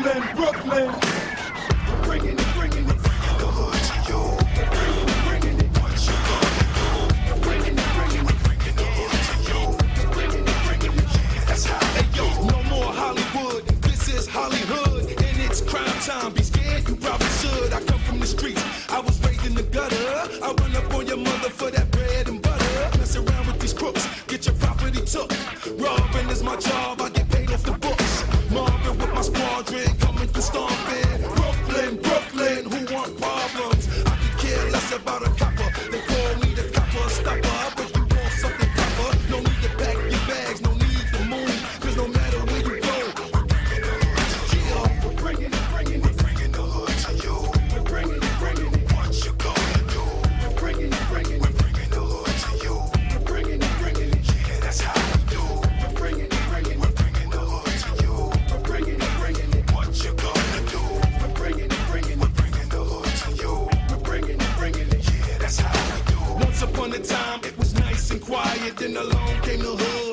Brooklyn, Brooklyn. Bringing it, bringing it, you. You you. No more Hollywood. This is Hollywood, and it's crime time. Be scared, you probably should. I come from the streets. I was raised in the gutter. I run up on your coming through stomping. Brooklyn, Brooklyn, who want problems? I could care less about a copper. A time, it was nice and quiet. Then along came the hood.